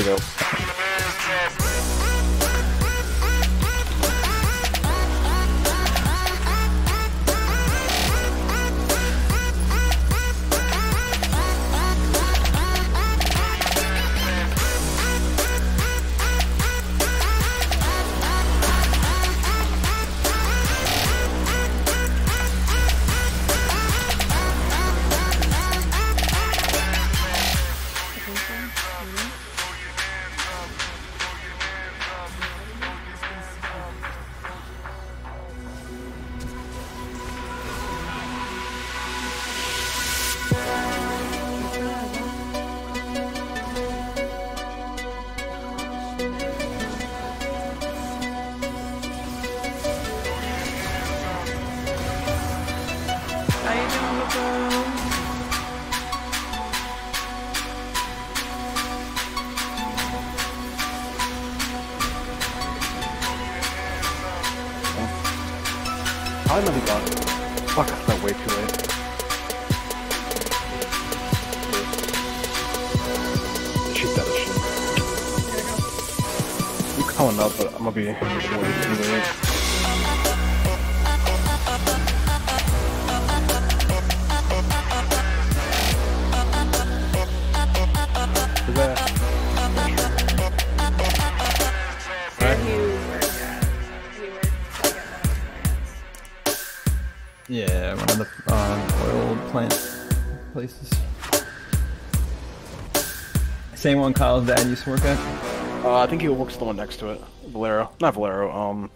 you go. How you doing, bro? I never got. Fuck, I spent way too late. Shoot that shit. I'm coming up, but I'm gonna be way too late. Plants? Yeah, one of the uh, oil plant places. Same one Kyle's dad used to work at. Uh, I think he works the one next to it. Valero. Not Valero, um...